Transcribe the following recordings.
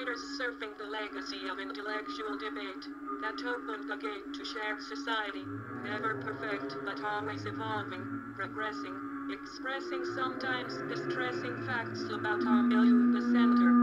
writers surfing the legacy of intellectual debate that opened the gate to shared society, never perfect but always evolving, progressing, expressing sometimes distressing facts about our milieu, the center.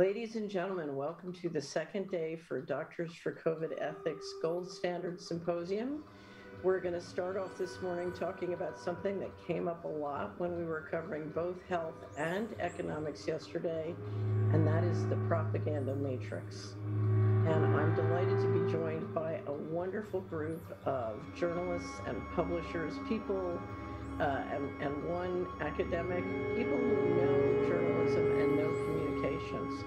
Ladies and gentlemen, welcome to the second day for Doctors for COVID Ethics Gold Standard Symposium. We're going to start off this morning talking about something that came up a lot when we were covering both health and economics yesterday, and that is the propaganda matrix. And I'm delighted to be joined by a wonderful group of journalists and publishers, people, uh, and, and one academic, people who know journalism and know communications.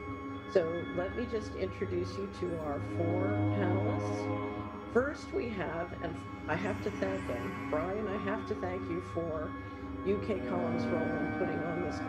So let me just introduce you to our four panelists. First, we have, and I have to thank them, Brian, I have to thank you for UK Columns role in putting on this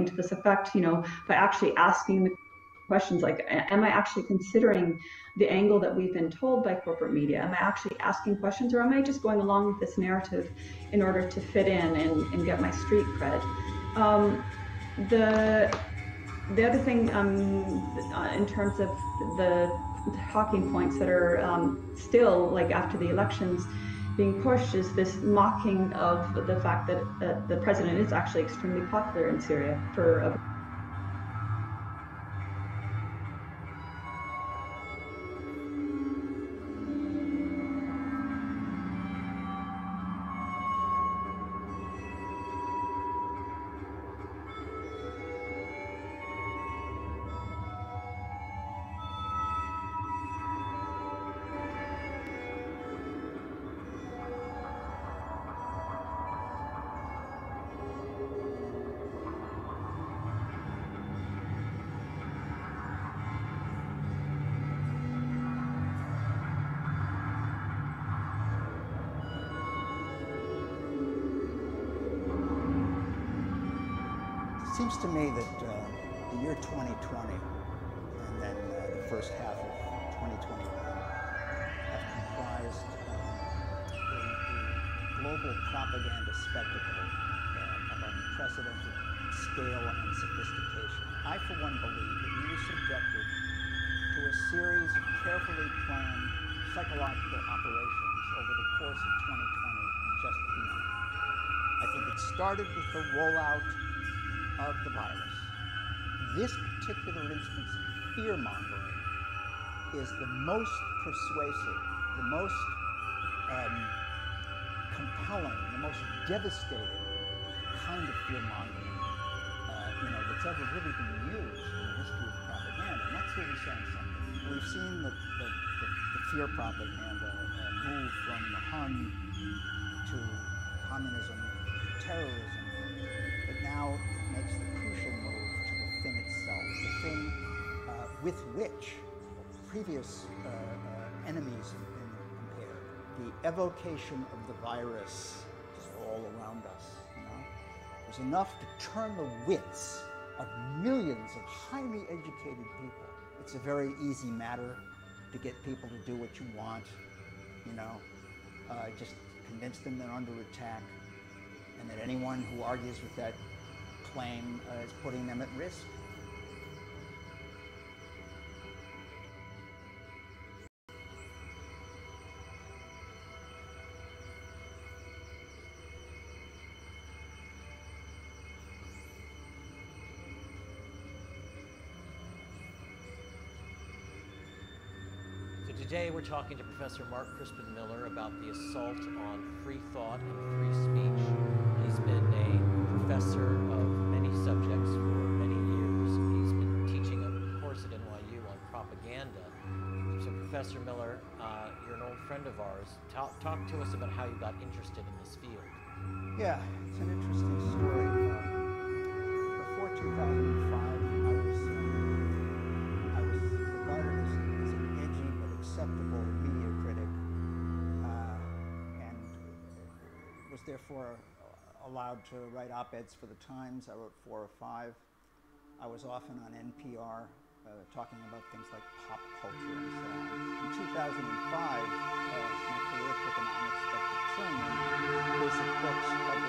something to this effect, you know, by actually asking the questions like, am I actually considering the angle that we've been told by corporate media? Am I actually asking questions or am I just going along with this narrative in order to fit in and, and get my street cred? Um, the the other thing um, uh, in terms of the talking points that are um, still like after the elections being pushed is this mocking of the fact that uh, the president is actually extremely popular in Syria for a started with the rollout of the virus. This particular instance of fear mongering is the most persuasive, the most um, compelling, the most devastating kind of fear mongering uh, you know, that's ever really been used in the history of propaganda. And that's really saying something. We've seen the, the, the, the fear propaganda uh, move from the Hun terrorism, but now it makes the crucial move to the thing itself, the thing uh, with which previous uh, uh, enemies have been compared. The evocation of the virus is all around us, you know. Was enough to turn the wits of millions of highly educated people. It's a very easy matter to get people to do what you want, you know. Uh, just convince them they're under attack and that anyone who argues with that claim uh, is putting them at risk. So today we're talking to Professor Mark Crispin Miller about the assault on free thought and free speech. He's been a professor of many subjects for many years. He's been teaching a course at NYU on propaganda. So Professor Miller, uh, you're an old friend of ours. Talk, talk to us about how you got interested in this field. Yeah, it's an interesting story. Um, before 2005, I was uh, I was regarded as, as an edgy but acceptable media critic, uh, and was therefore allowed to write op-eds for the Times. I wrote four or five. I was often on NPR uh, talking about things like pop culture and so on. In 2005, uh, my career took an unexpected turn Basic Books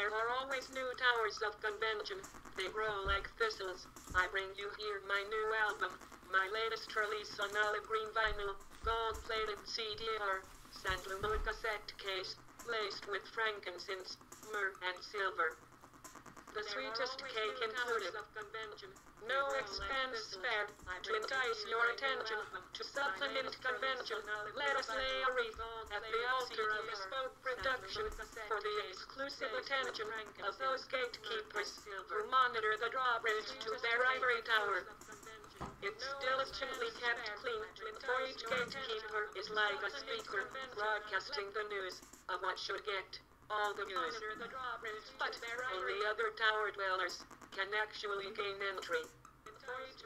There are always new towers of convention. They grow like thistles. I bring you here my new album, my latest release on olive green vinyl, gold-plated CDR, sandalwood cassette case, laced with frankincense, myrrh, and silver. The sweetest cake included. No expense spared to entice your attention to supplement convention. Let us lay a wreath at the altar of bespoke production for the exclusive attention of those gatekeepers who monitor the drawbridge to their ivory tower. It's diligently kept clean, for each gatekeeper is like a speaker broadcasting the news of what should get all the news. But only other tower dwellers can actually gain entry.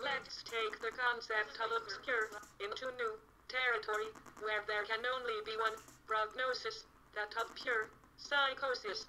Let's take the concept of obscure into new territory where there can only be one prognosis, that of pure psychosis.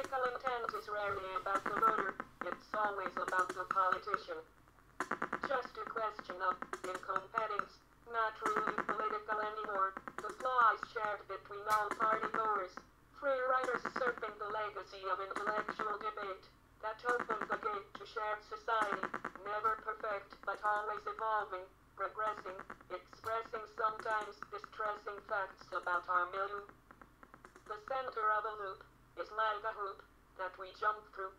Political intent is rarely about the voter, it's always about the politician. just a question of incompetence, not really political anymore. The flaw is shared between all party goers. Free riders surfing the legacy of intellectual debate that opened the gate to shared society, never perfect but always evolving, progressing, expressing sometimes distressing facts about our milieu. The center of a loop is like a hoop that we jump through,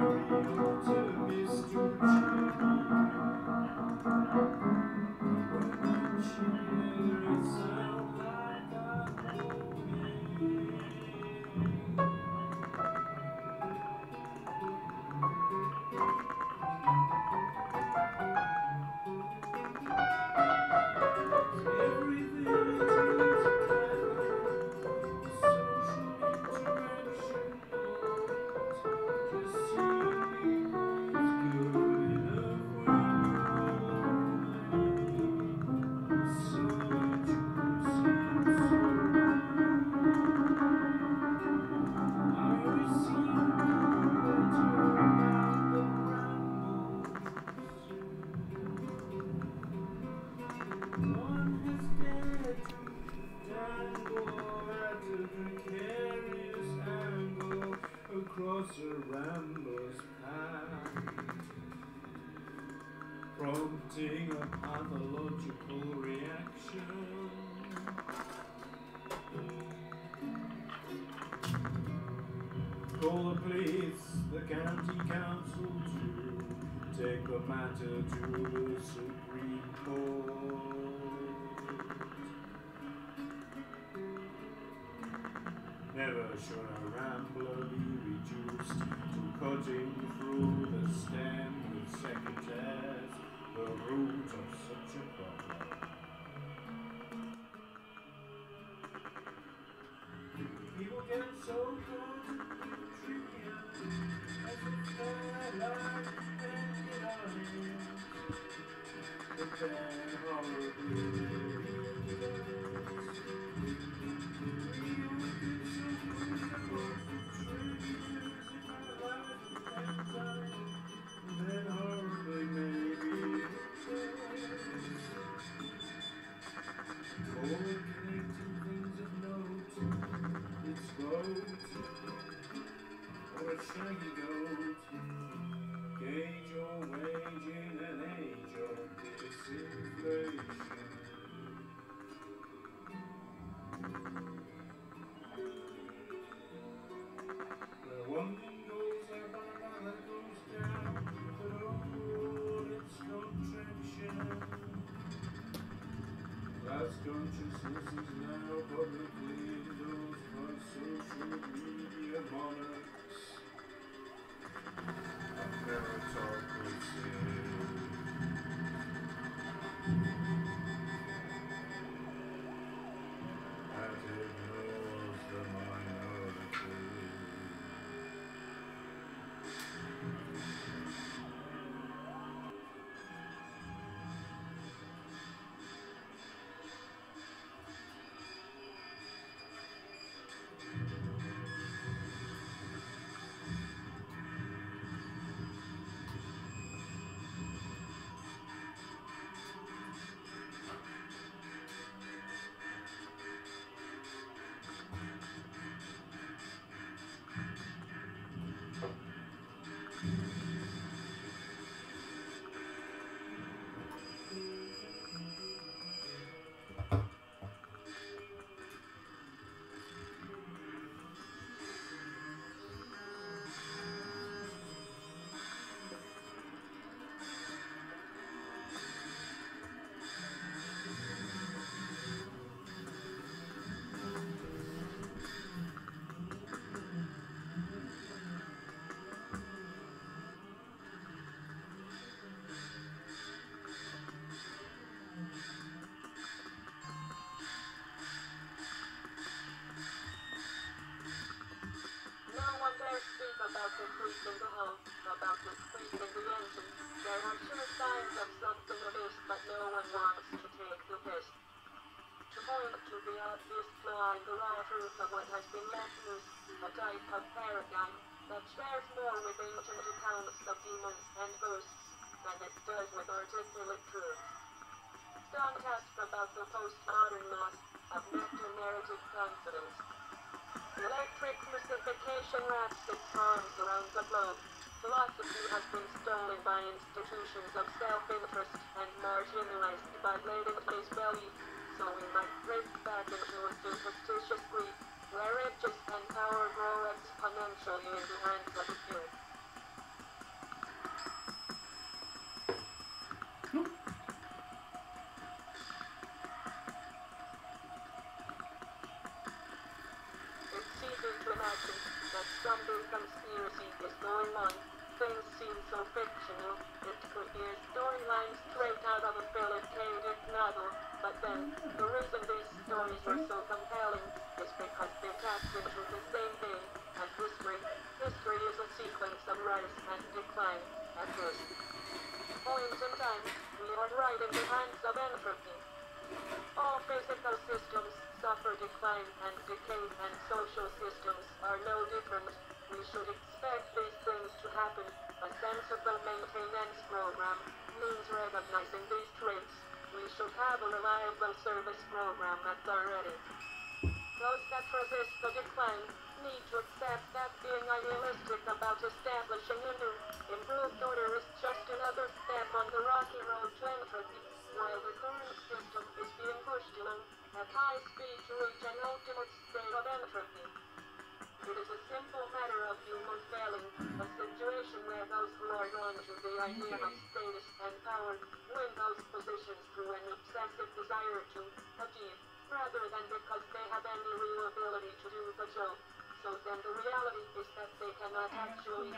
prompting Never üçüncüsünüz. Siz about the creep in the engine. There are sure signs of something amiss, but no one wants to take the risk. To point to the obvious flaw the raw truth of what has been left loose, a type of paradigm, that shares more with ancient accounts of demons and ghosts than it does with articulate truths. Don't ask about the postmodern loss of meta-narrative confidence. Electric mystification wraps its arms around the globe. Philosophy has been stolen by institutions of self-interest and marginalized by latent blatant disbelief, so we might drift back into a superstitious grief where riches and power grow exponentially in the hands of the few. It's easy to imagine that some big conspiracy is going on. Things seem so fictional. It could be a storyline straight out of a Philip K. Dick novel. But then, the reason these stories are so compelling is because they're tapped into the same vein as history. History is a sequence of rise and decline at first. Point in time, we are right in the hands of entropy. All physical systems suffer decline and decay and social systems are no different. We should expect these things to happen. A sensible maintenance program means recognizing these traits. We should have a reliable service program at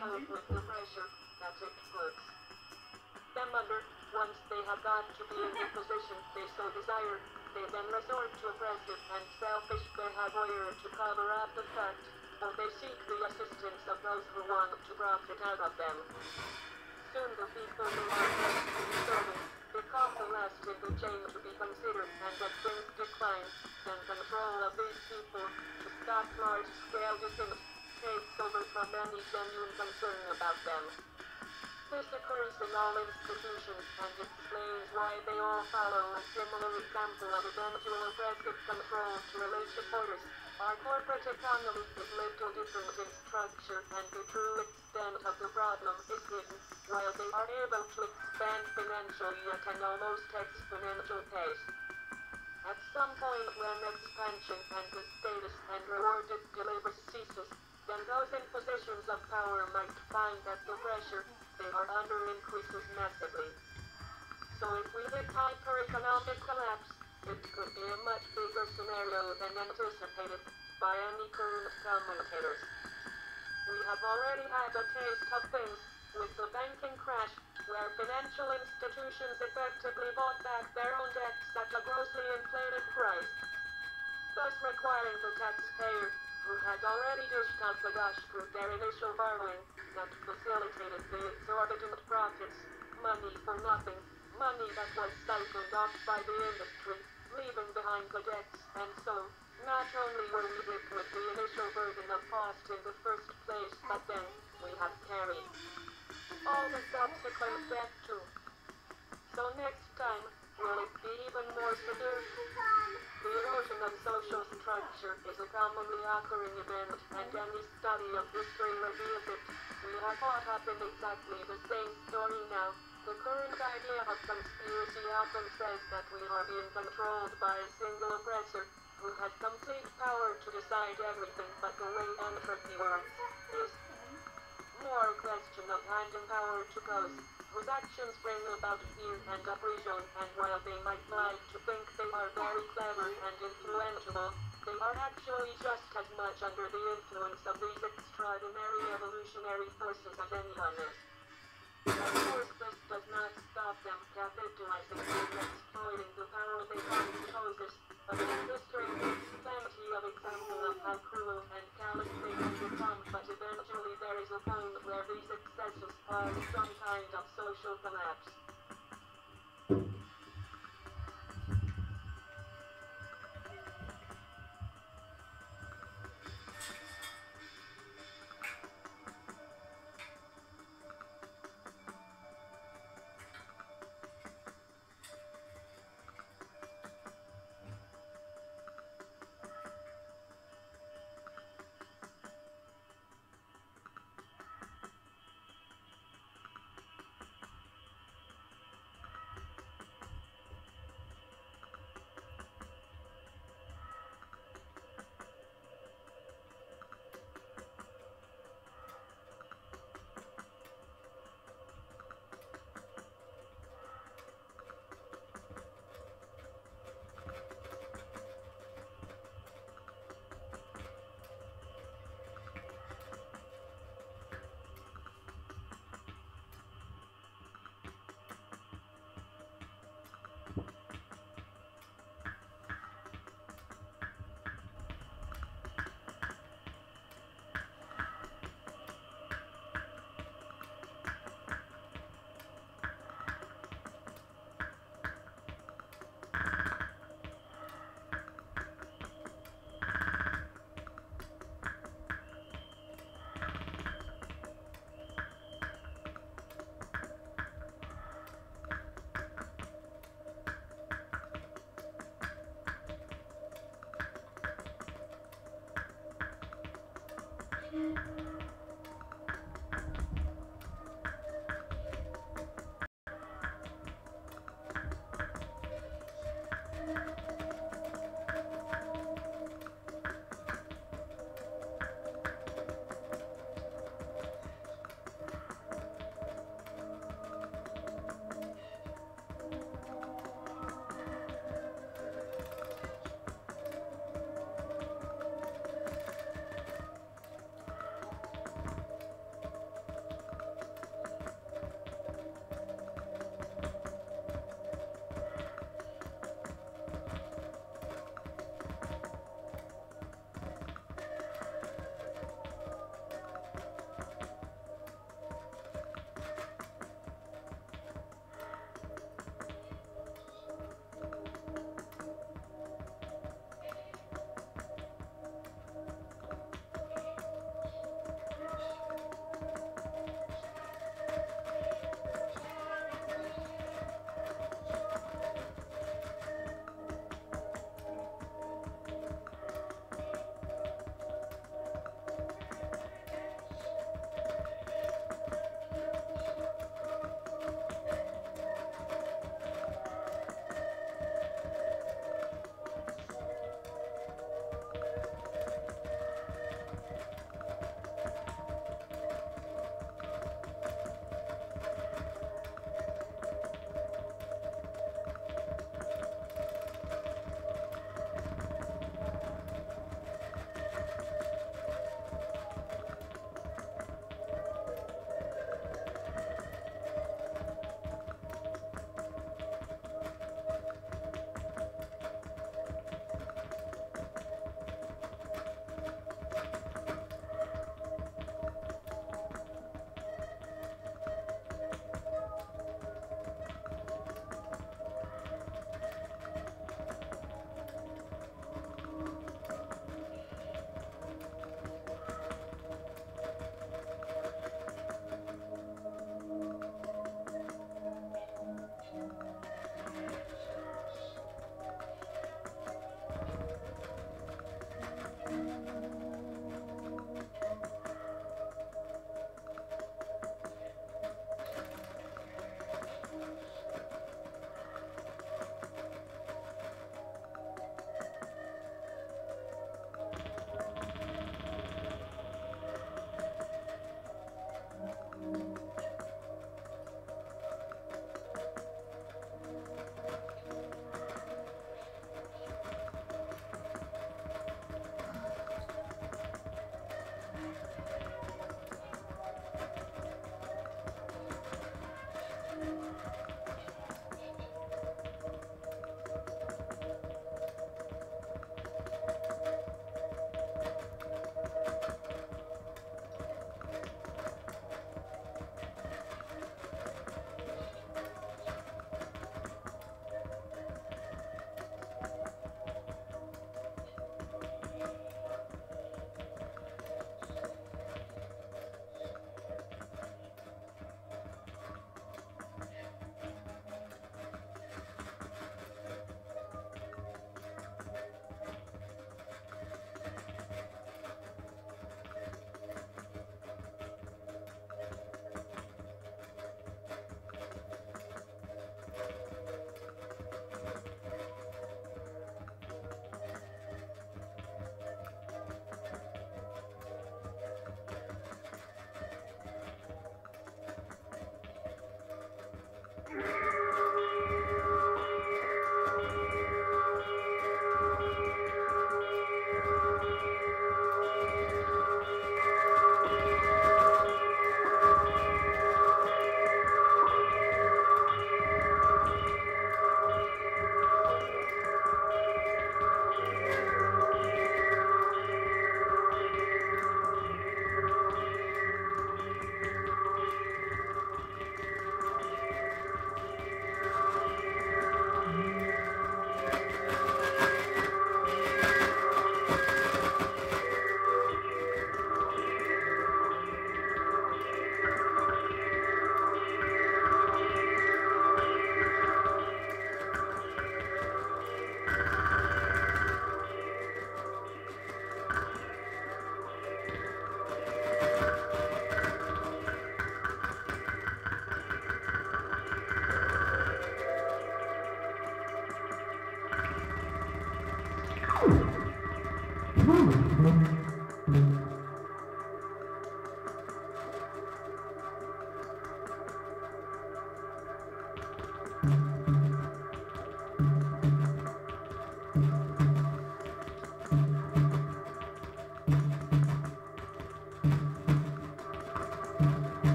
the pressure that it puts them under. Once they have got to be in the position they so desire, they then resort to aggressive and selfish behavior to cover up the fact, or they seek the assistance of those who want to profit out of them. Soon the people who are best to be serving become the last in the chain to be considered, and as things decline, then control of these people to stop large-scale disease takes over from any genuine concern about them. This occurs in all institutions and explains why they all follow a similar example of eventual oppressive control to religious orders. Our corporate economy is little different in structure and the true extent of the problem is hidden, while they are able to expand financially at an almost exponential pace. At some point when expansion and the status and reward it delivers ceases, then those in positions of power might find that the pressure they are under increases massively. So if we hit hyper-economic collapse, it could be a much bigger scenario than anticipated by any current commentators. We have already had a taste of things with the banking crash, where financial institutions effectively bought back their own debts at a grossly inflated price, thus requiring the taxpayer, who had already dished out the cash through their initial borrowing, that facilitated the exorbitant profits, money for nothing, money that was siphoned off by the industry, leaving behind the debts, and so, not only were we hit with the initial burden of cost in the first place, but then, we have carried all the subsequent debt too. So next time, will it be even more severe? The erosion of social structure is a commonly occurring event, and any study of history reveals it. We are caught up in exactly the same story now. The current idea of conspiracy often says that we are being controlled by a single oppressor who has complete power to decide everything, but the way entropy works is more question of handing power to those whose actions bring about fear and oppression, and while they might like to think they are very clever and influential, they are actually just as much under the influence of these extraordinary evolutionary forces as anyone is. Of course, this does not stop them capitalizing and exploiting the power they find possess. Some kind of social collapse.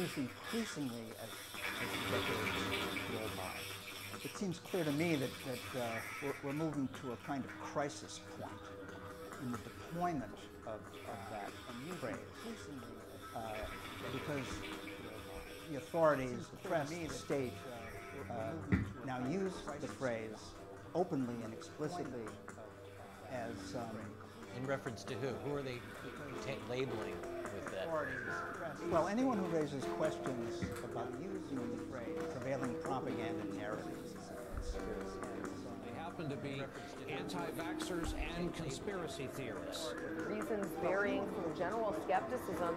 Think increasingly as, as the decades go by, it seems clear to me that, that uh, we're, we're moving to a kind of crisis point in the deployment of, of that phrase. Uh, because the authorities, the press, the state, uh, now use the phrase openly and explicitly as um, In reference to who? Who are they ta- labeling with well, anyone who raises questions about using the phrase prevailing propaganda narratives. They happen to be anti-vaxxers and conspiracy theorists. reasons varying from general skepticism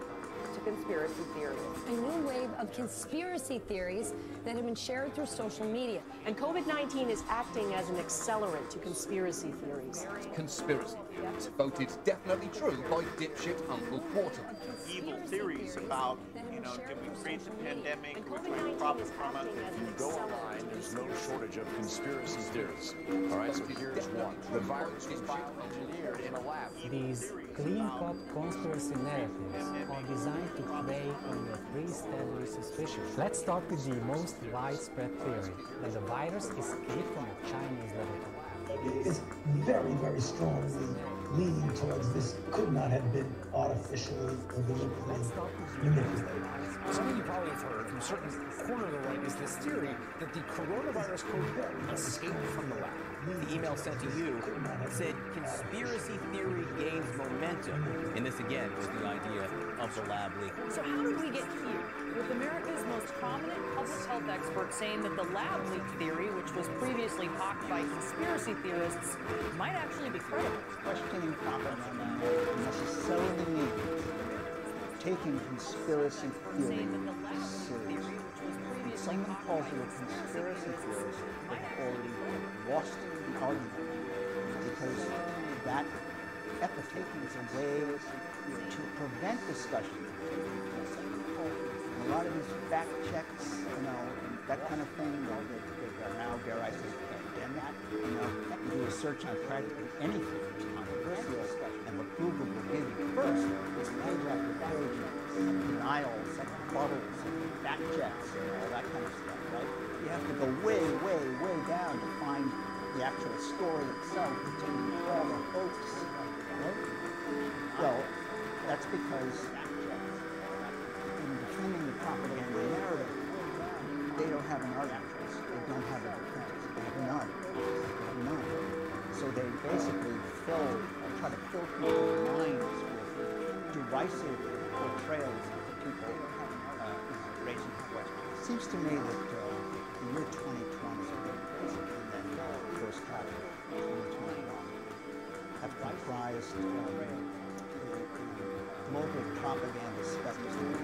to conspiracy theories. a new wave of conspiracy theories that have been shared through social media. And COVID 19 is acting as an accelerant to conspiracy theories. conspiracy theories voted definitely true by dipshit Uncle Quarter. evil theories about, you know, did we create the pandemic? We're trying to profit from it. If you go online, there's no shortage of conspiracy theories. All right, so here's one. The virus was bioengineered in a lab. These clean-cut conspiracy narratives are designed to play on your pre-established suspicions. Let's start with the most widespread theory, that the virus escaped from a Chinese laboratory. It is very, very strongly leaning towards this could not have been artificially manipulated. Some of you probably have heard from a certain corner of the right is this theory that the coronavirus code escaped from the lab. The email sent to you said conspiracy theory gains momentum. And this again is the idea of the lab leak. So, how did we get here? With America's most prominent public health expert saying that the lab leak theory, which was previously hawked by conspiracy theorists, might actually be credible. Questioning propaganda necessarily means taking conspiracy theory seriously. When someone calls you a conspiracy theorist, they've already lost the argument because that epithet is a way to prevent discussion. A lot of these fact checks, you know, that kind of thing, you know, that are now, dare I say, pandemic, you know, you do a search on practically anything Google will give you first is page of denials, and rebuttals, and fact checks, and all that kind of stuff, right? You have to go way, way, way down to find the actual story itself, to all the hoax, right? Well, that's because in defending the propaganda narrative, they don't have an argument. They don't have a defense. They have none. They basically try to fill people's minds with derisive portrayals of the people uh, raising the question. It seems to me that uh, the year 2020 and then uh, the first half of 2021 have comprised um, global propaganda spectrum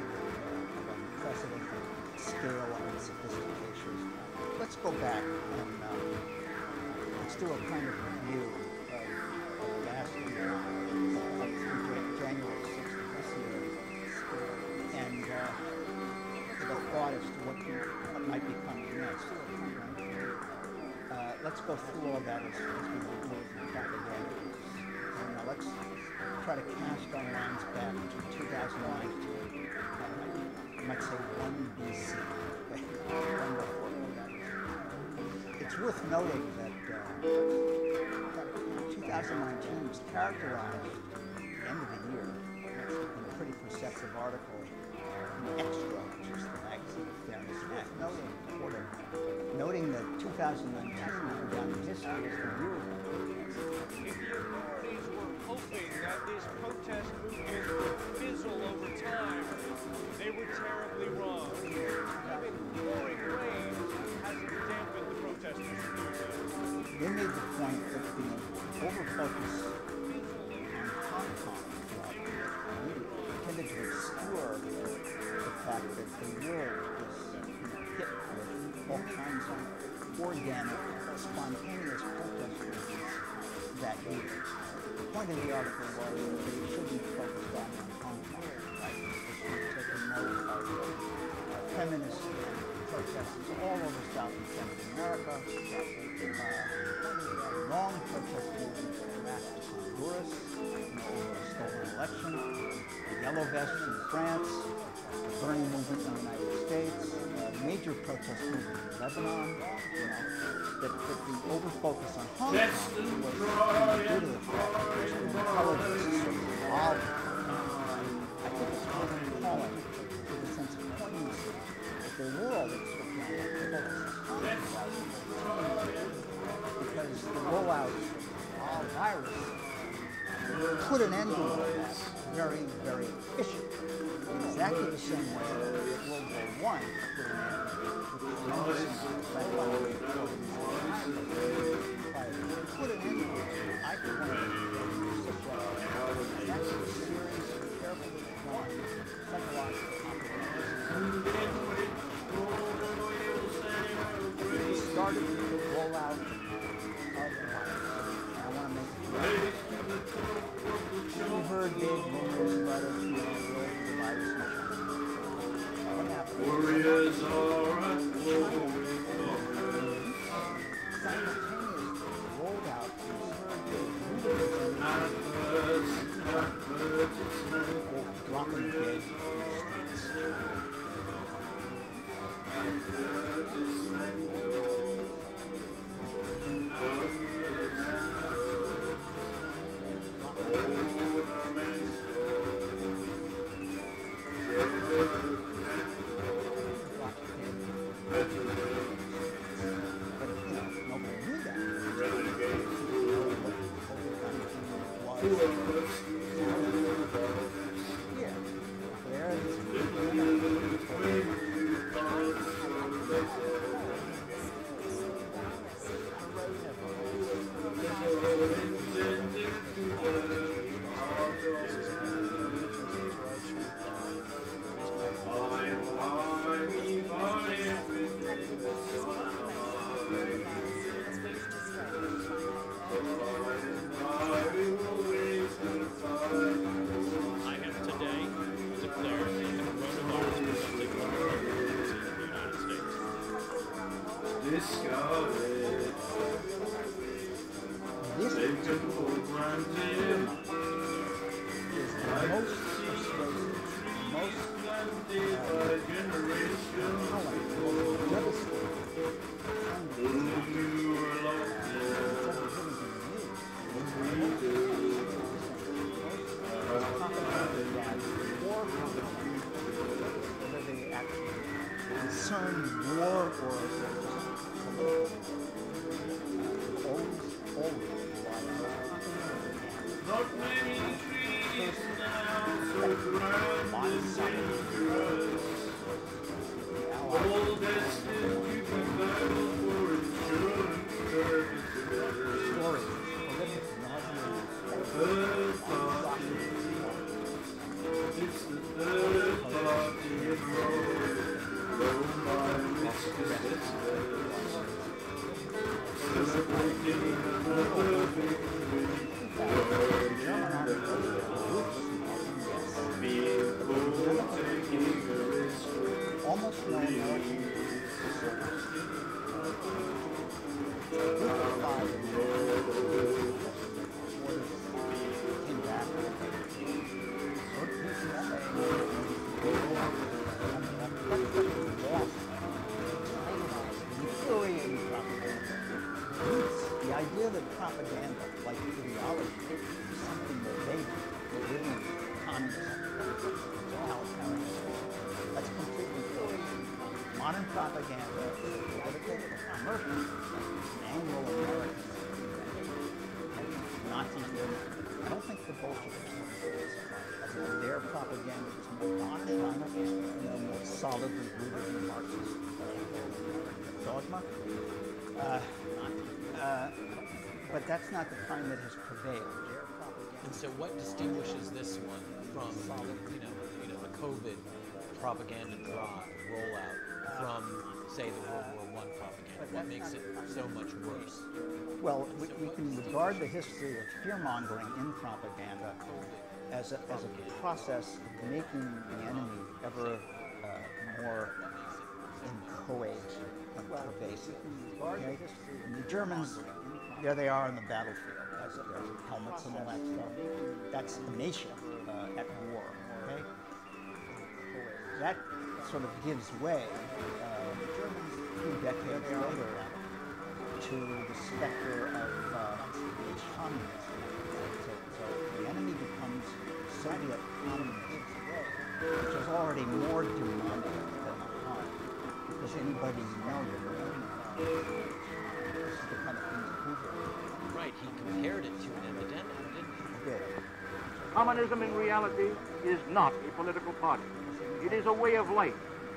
of unprecedented scale and sophistication. Let's go back and um, let's do a kind of, let's go through all that as, we move from propaganda. And now let's try to cast our minds back to 2019. Uh, I might say 1 BC. It's worth noting that uh, 2019 was characterized at the end of the year in a pretty perceptive article in Extra, which is the magazine of fairness Act, noting, noting that 2019 will go down in history year If the authorities were hoping that this protest movement would fizzle over time, they were terribly wrong. Even pouring rain hasn't dampened the protesters'. They made the point that the overfocus organic, spontaneous protest movements that year. The point of the article was that they shouldn't focus on Kong, right? They should taken note of uh, feminist protests all over South and Central America, uh, long protest movements lasted Honduras over a stolen election, the Yellow Vests in France, the Bernie movement in the United States, major protest movement in Lebanon, you know, that, that the over-focus on Hong Kong was due to the fact that there's been television sort of evolving. I think it's worth recalling with a sense of poignancy that there were all these sort of because the rollout of virus put an end to it very, very efficiently. Exactly the same way that World War I put an end to it. I could propaganda is dedicated to commercial, Anglo-American, Nazi Germany. I don't think the Bolsheviks were influenced by. I think their propaganda is more modern propaganda, you know, more solidly rooted in Marxist dogma. Uh, uh, but that's not the kind that has prevailed. And so, what distinguishes this one from, you know, you know, the COVID propaganda drive rollout from, say, the World War I propaganda? What makes it so much worse? Well, we, we can regard the history of fear-mongering in propaganda as a, as a process of making the enemy ever uh, more inchoate and pervasive. Okay? And the Germans there they are on the battlefield. That's their helmets and all that stuff. That's a nation uh, at war. Okay, that sort of gives way. Uh, the Germans, a few decades later, to the specter of uh, communism. So, so the enemy becomes Soviet communism, which is already more demonic than the Hun. Does anybody know that? This is the kind of thing that Hoover Right, he compared it to an epidemic, didn't he? did. Communism in reality is not a political party. It is a way of life,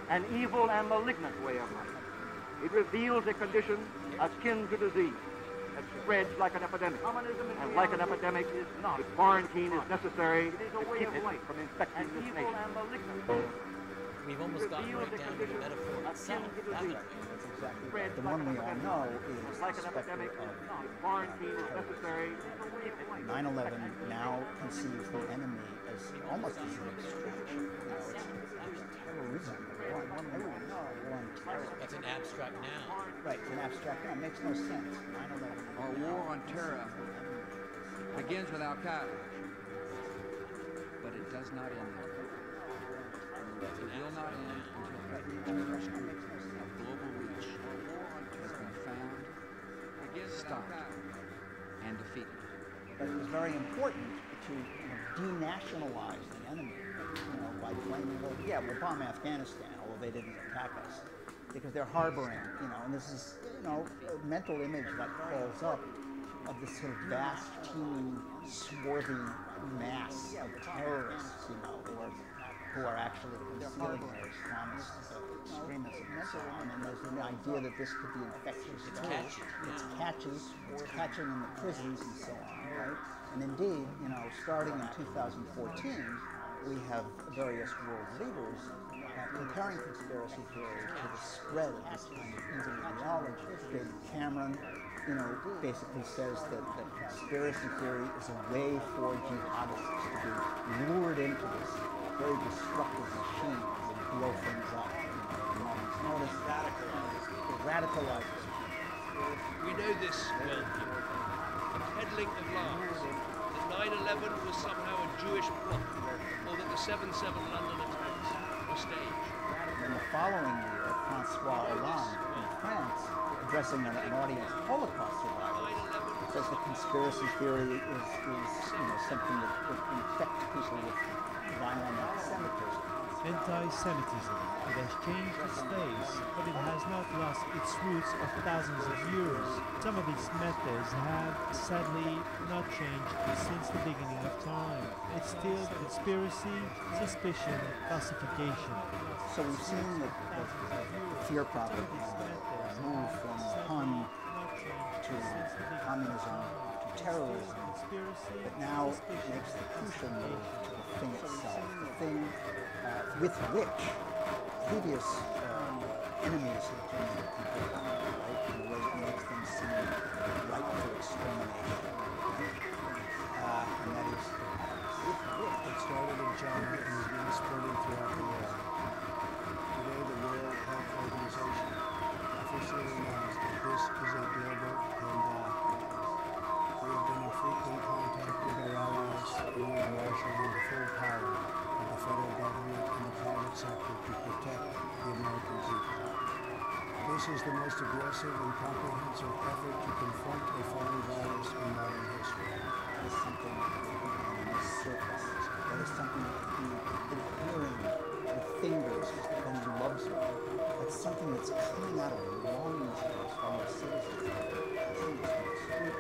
an evil and malignant way of life. It reveals a condition akin to disease that spreads like an epidemic. And like an epidemic, a quarantine is necessary to keep it from infecting this nation. We've almost gotten right down to the metaphor itself, haven't we? That's exactly right. The one we all know is the Like an specter epidemic, of quarantine is necessary to keep it 9/11 now conceives the enemy as almost as an abstraction. That's an abstract noun. Right, it's an abstract noun. Makes no sense. 9/11. Our war on terror begins with Al Qaeda, but it does not end there. It will not end until of global reach has been found, stopped, and defeated. But it was very important to you know, denationalize the enemy, you know, by claiming, well, yeah, we'll bomb Afghanistan, although they didn't attack us, because they're harboring, you know, and this is, you know, a mental image that calls up of this sort of vast, teeming, swarthy mass of terrorists, you know, who are, who are actually concealing their Islamist uh, extremism and so on. And there's the idea that this could be infectious too. catching, It's catches, it's catching in the prisons and so on, right? And indeed, you know, starting in 2014, we have various world leaders uh, comparing conspiracy theory to the spread of this kind of ideology. David Cameron, you know, basically says that, that conspiracy theory is a way for jihadists to be lured into this very destructive machine and blow things up. You know, notice. Radicalizes We know this well. The peddling of lies. That 9-11 was somehow a Jewish plot, that the 7-7 London attacks were staged. In the following year, Francois Hollande in France, addressing an, an audience of Holocaust survivors, says the conspiracy theory is, is you know, something that, that infects people with violent anti-Semitism. Anti-Semitism. It has changed its face, but it has not lost its roots of thousands of years. Some of its methods have sadly not changed since the beginning of time. It's still conspiracy, suspicion, classification. So we've seen that the fear propaganda move from Hun to communism to terrorism, but now it makes the crucial move to the thing itself, the thing uh, with which previous um, enemies have generally started and being spreading throughout the world. Today, the World Health Organization officially announced that this is a global pandemic. We have been in frequent contact with our allies and we are marshaling the full power of the federal government and the private sector to protect the American people. This is the most aggressive and comprehensive effort to confront a foreign virus in modern history. That is something that can be on the surface. That is something that can be adhering with fingers just because he loves you. That's something that's coming out of longings of our fellow citizens. Something that's sweet.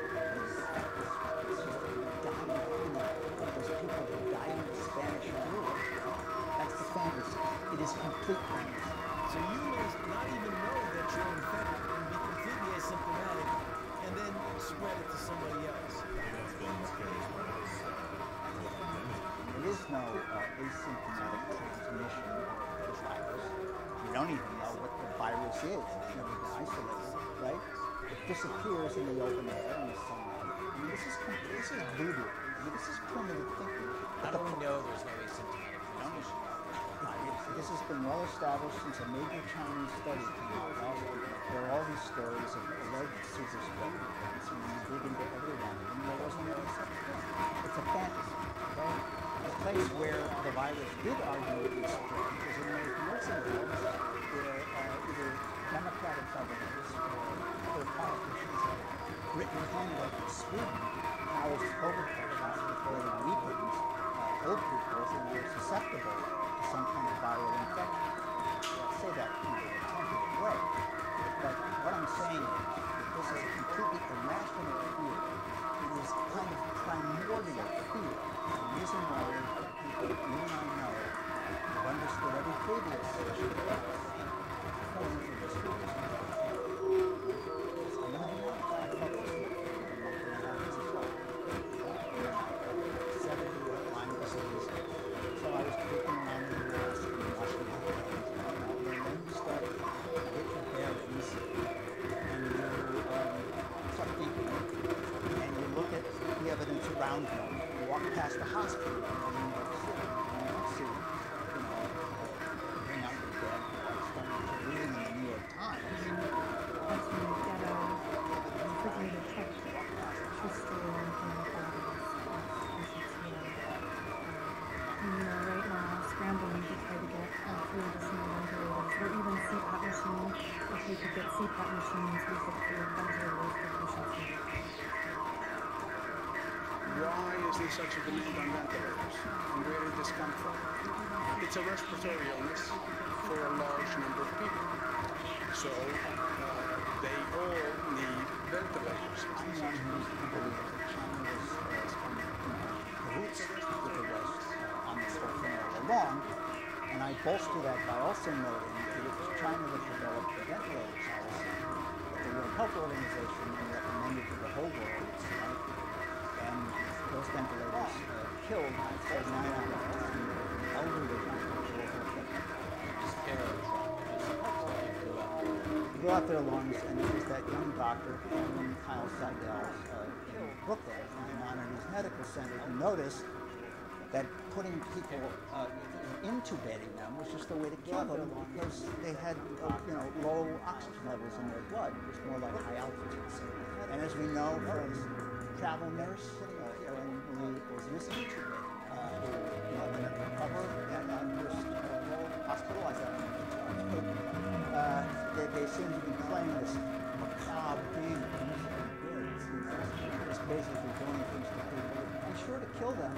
It's just dying, you those people that died in the Spanish flu. That's the fantasy. It is complete fantasy. So you must not even know that you're infected and be completely asymptomatic and then spread it to somebody else. There is no uh, asymptomatic transmission of the virus. We don't even know what the virus is. It's never been isolated, right? It disappears in the open air in the sunlight. I mean, this is this is voodoo. I mean, this is primitive thinking. How do we know there's no asymptomatic transmission? This has been well established since a major Chinese study came out. There are all these stories of alleged super spread events, and you dig into every one of them, there wasn't any such thing. It's a fantasy, okay? A place where the virus did arguably spread was in those nursing where uh, either Democratic governors or, or politicians had written handouts in Sweden how COVID was reporting weakened uh, old people who were susceptible to some kind of viral infection. I say that in a tentative way, but what I'm saying is that this is a completely irrational fear. Is kind of primordial fear. The reason why people, you and I know, have understood every previous form If we could get CPAP machines, we could create ventilators for patients. Why is there such a demand on ventilators and greater discomfort? It's a respiratory illness for a large number of people. So uh, they all need ventilators. Anyone who believes that China was the West on this whole thing all along, and I bolster that by also noting that it was China that ventilator policy that the World Health Organization recommended to the whole world, right? and those ventilators uh, killed, say, nine out of ten elderly people air go out their lungs, and it was that young doctor, Cameron Kyle Seidel, uh, in Brooklyn, in the Maimonides Medical Center, who noticed that putting people, uh, intubating them was just a way to kill them because they had, uh, you know, low oxygen levels in their blood. It was more like high altitude. And as we know from travel nurse, uh, Erin Marie Olszewski, uh, who, you know, recover and uh, was uh, hospitalized uh, they, they seem to be playing this macabre game of. It's basically doing things to people. Be sure to kill them.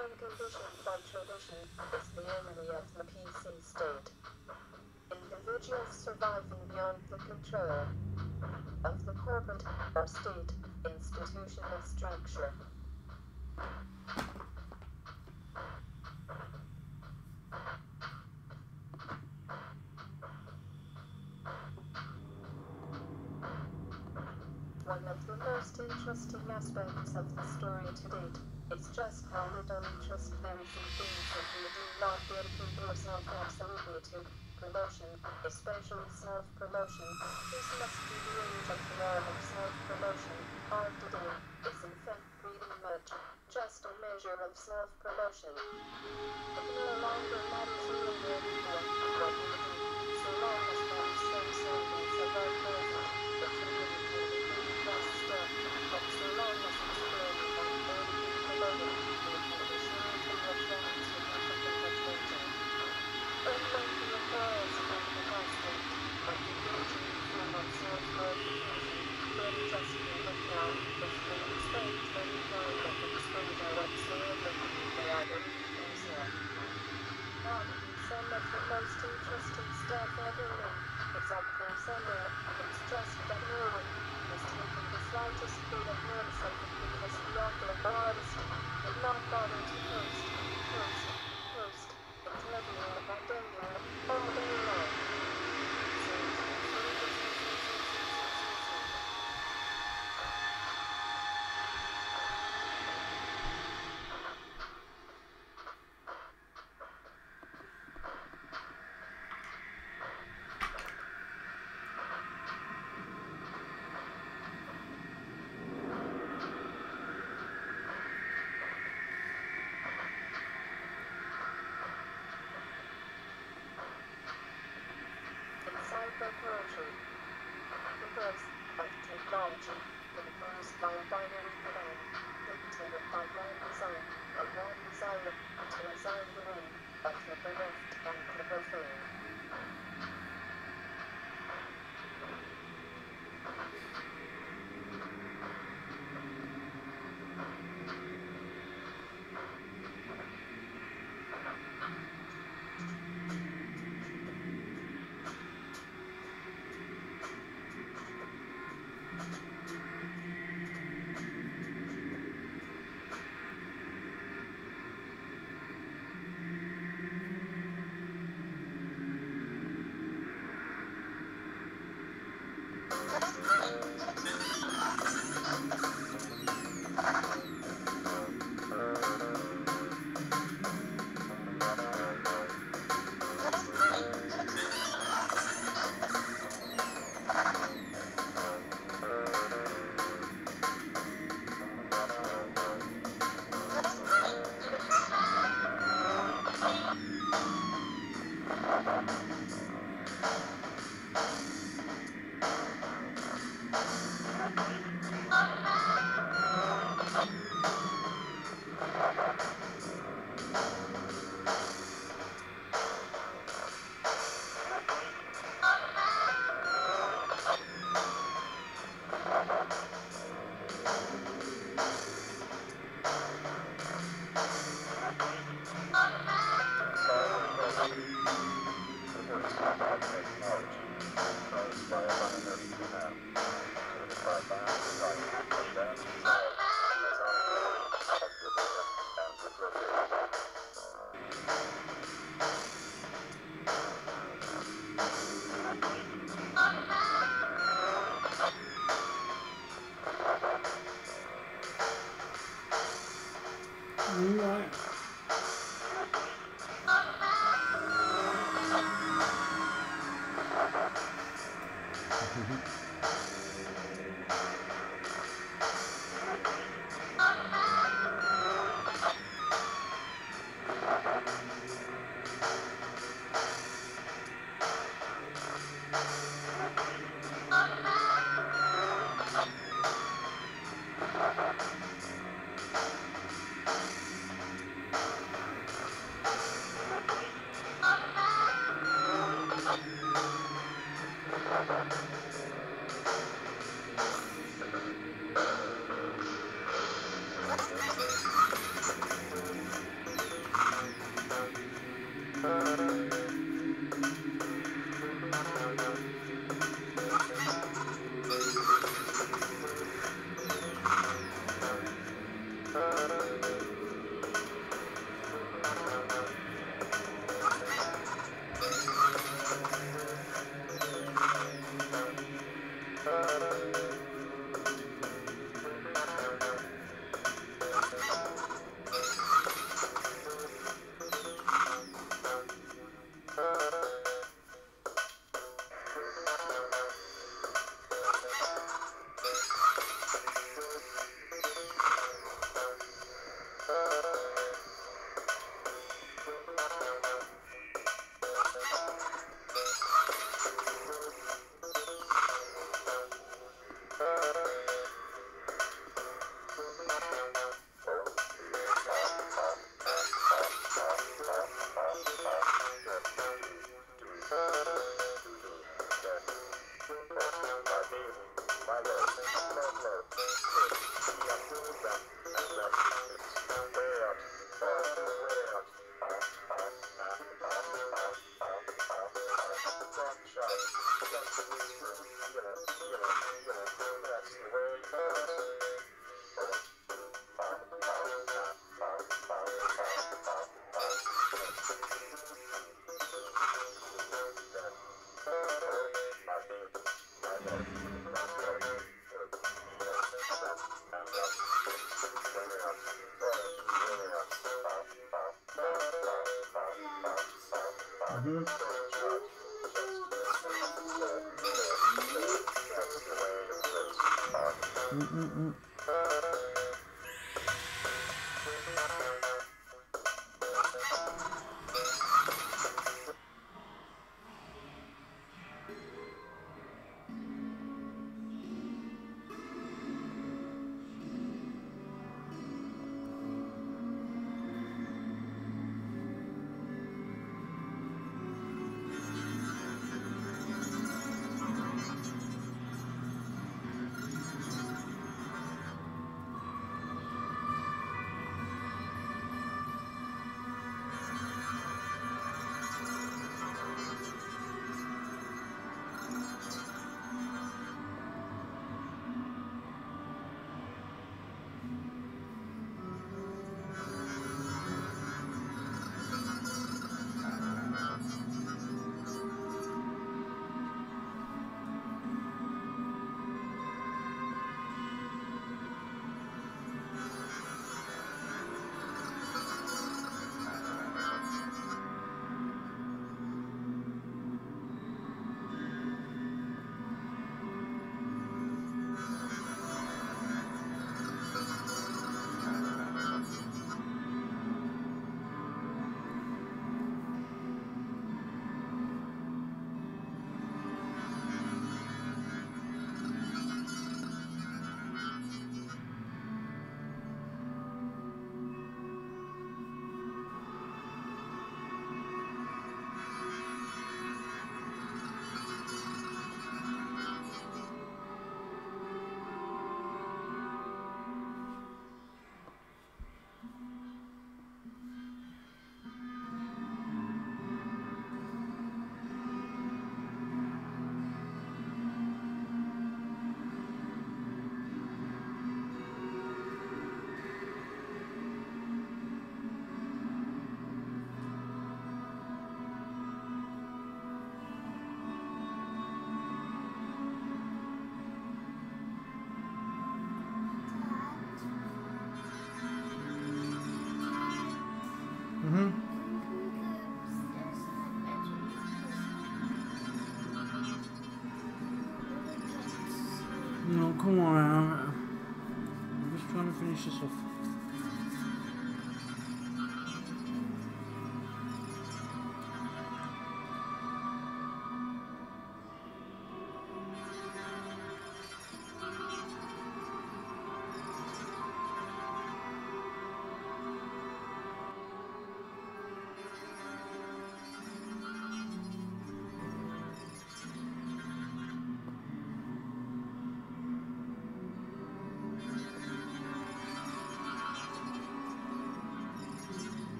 Unconditioned by tradition, is the enemy of the PC state. Individuals surviving beyond the control of the corporate or state institutional structure. promotion, especially self-promotion. This must be the constant trust instead of everyone. Example somewhere, it's just that no one has taken the slightest bit of notice of it because the author or artist did not bothered to post, post. Mm-mm-mm. Mm-hmm.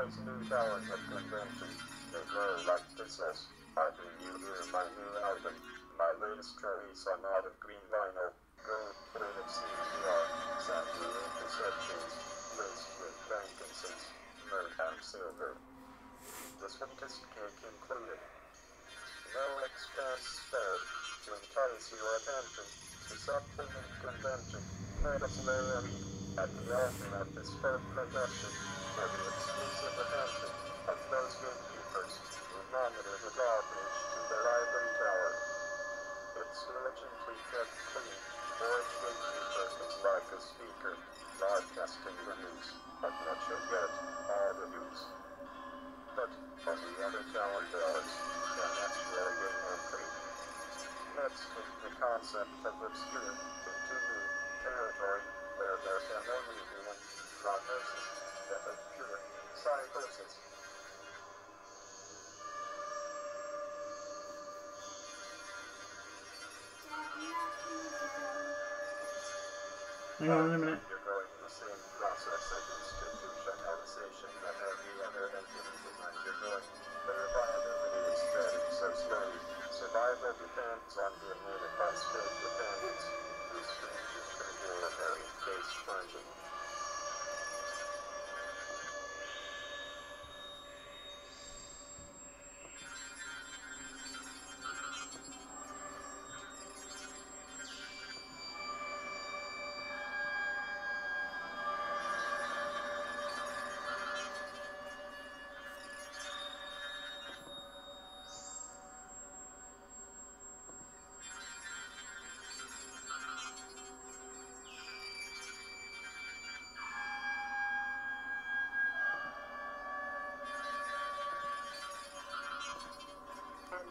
Are always new talents at conventions. They grow like business. I bring you here my new album, my latest release on out of green vinyl, gold plated CDR, sapphire perceptions, laced with frankincense, myrrh and silver. The sweetest cake included. No expense spared to entice your attention to something in convention. Let us lay a at this fair profession for the exclusive attention of those gatekeepers who monitor the garbage to their ivory tower. It's urgently kept clean, for its gatekeeper is like a speaker, broadcasting the news, but not sure yet all the news. But on the other tower doors, can actually get entry. Let's take the concept of obscure Hang on a minute. You're going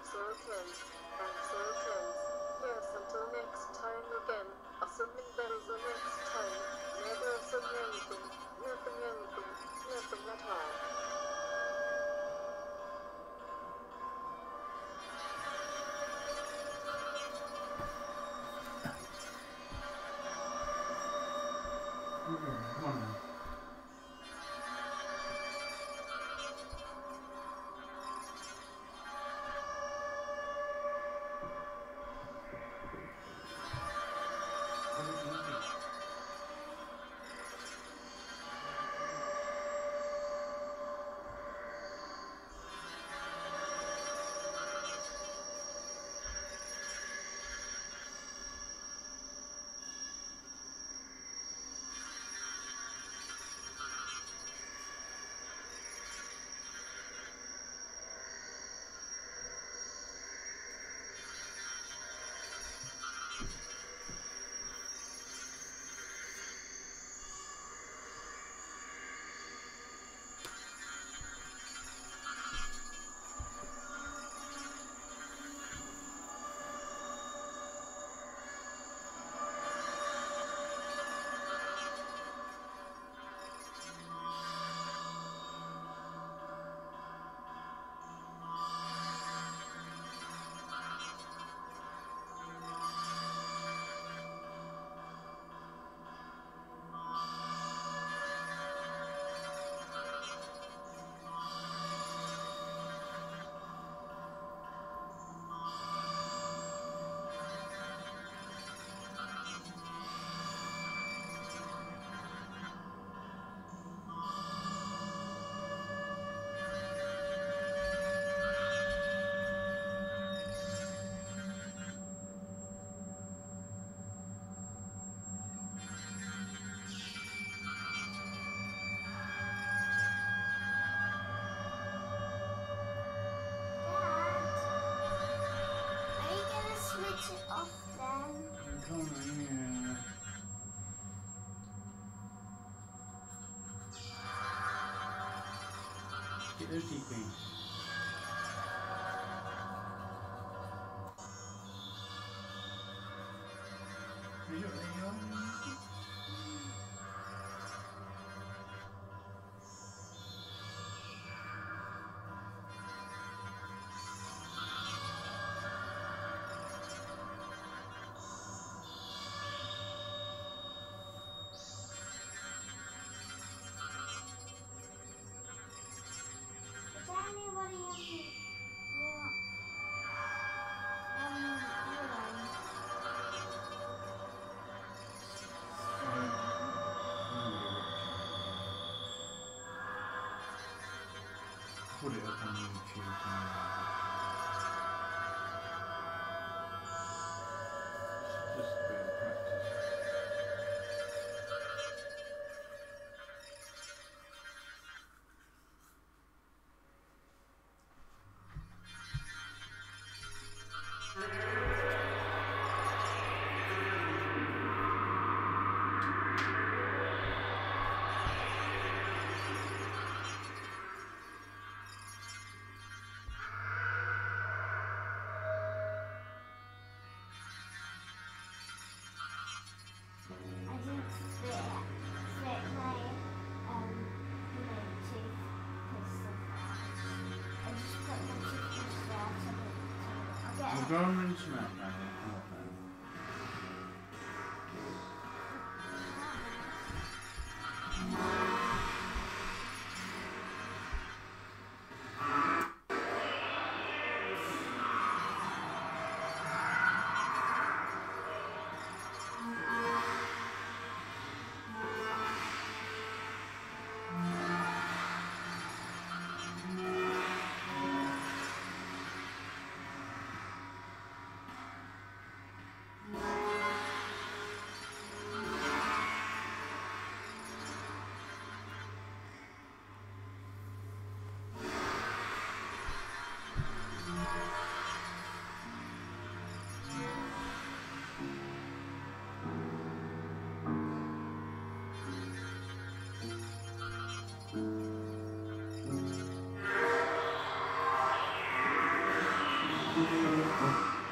finding. ends. And so it ends. Yes, until next time again. Assuming there is a next time. Never assume anything. Nothing anything. Nothing at all. Get those Put it up on YouTube. and- I'll get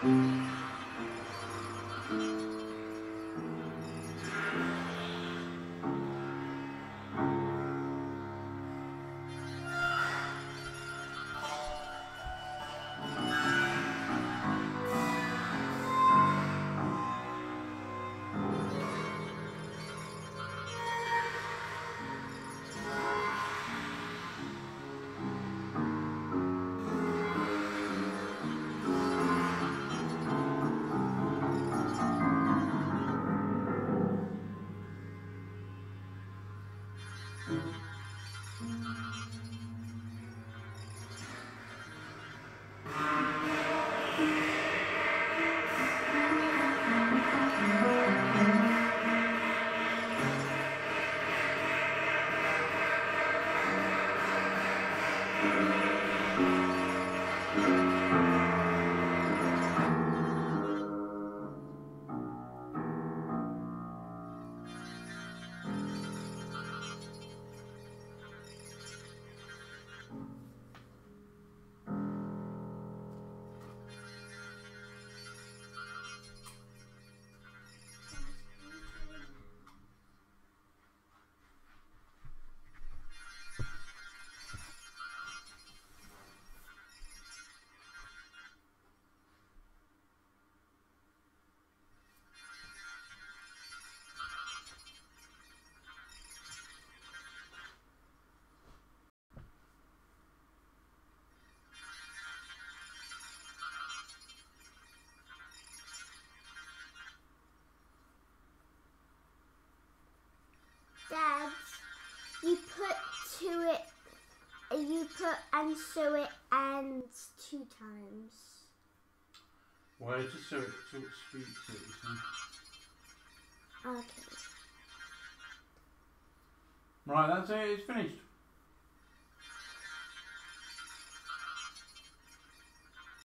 Mm-hmm. Dad, you put to it, you put and so it ends two times. Why just sew it so it speaks it? Okay. Right, that's it. It's finished.